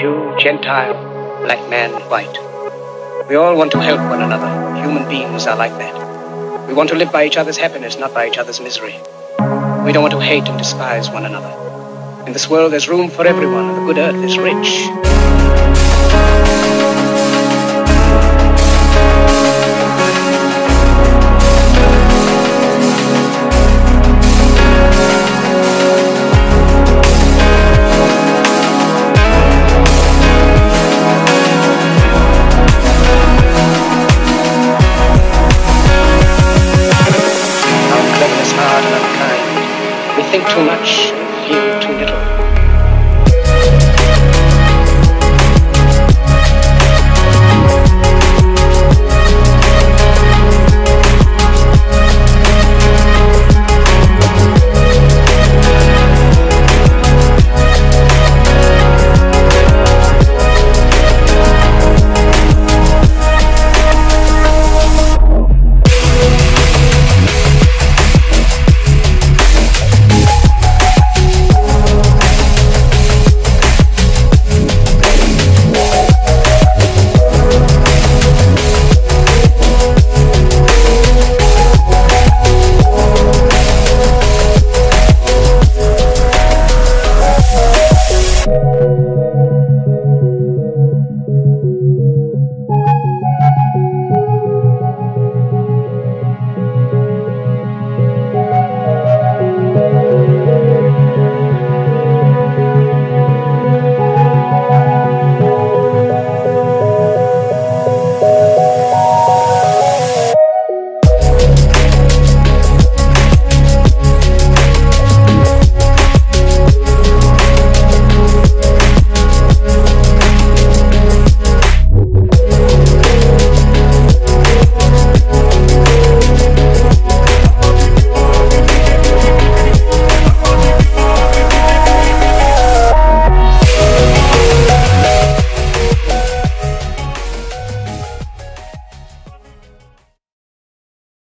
Gentile, black man, white. We all want to help one another. Human beings are like that. We want to live by each other's happiness, not by each other's misery. We don't want to hate and despise one another. In this world, there's room for everyone, and the good earth is rich. Too much